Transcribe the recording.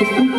Gracias.